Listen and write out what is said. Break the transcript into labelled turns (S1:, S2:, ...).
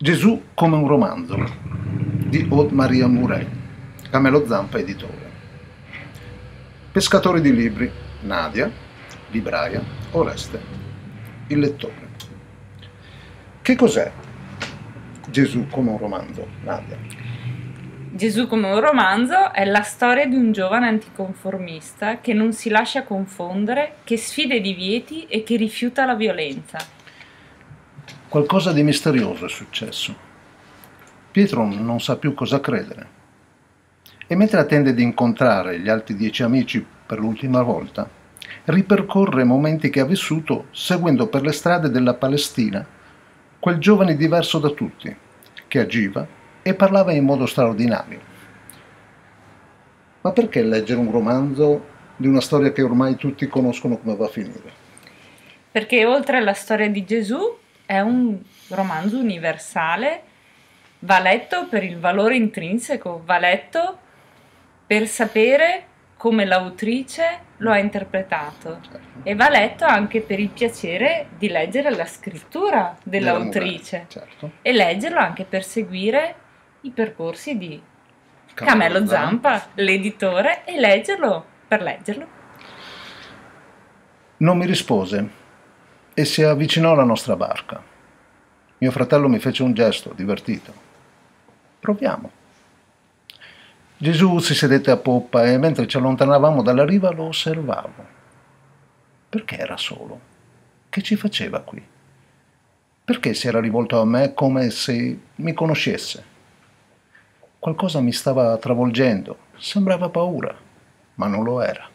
S1: Gesù come un romanzo di Aude Maria Murray, Camelo Zampa editore. Pescatori di libri, Nadia, libraia, Oreste, il lettore. Che cos'è Gesù come un romanzo, Nadia?
S2: Gesù come un romanzo è la storia di un giovane anticonformista che non si lascia confondere, che sfida i divieti e che rifiuta la violenza.
S1: Qualcosa di misterioso è successo. Pietro non sa più cosa credere. E mentre attende di incontrare gli altri dieci amici per l'ultima volta, ripercorre momenti che ha vissuto seguendo per le strade della Palestina quel giovane diverso da tutti, che agiva e parlava in modo straordinario. Ma perché leggere un romanzo di una storia che ormai tutti conoscono come va a finire?
S2: Perché oltre alla storia di Gesù è un romanzo universale, va letto per il valore intrinseco, va letto per sapere come l'autrice lo ha interpretato e va letto anche per il piacere di leggere la scrittura dell'autrice
S1: certo.
S2: e leggerlo anche per seguire i percorsi di Camello Zampa, l'editore, e leggerlo per leggerlo.
S1: Non mi rispose e si avvicinò alla nostra barca. Mio fratello mi fece un gesto divertito. Proviamo. Gesù si sedette a poppa e mentre ci allontanavamo dalla riva lo osservavo. Perché era solo? Che ci faceva qui? Perché si era rivolto a me come se mi conoscesse? Qualcosa mi stava travolgendo, sembrava paura, ma non lo era.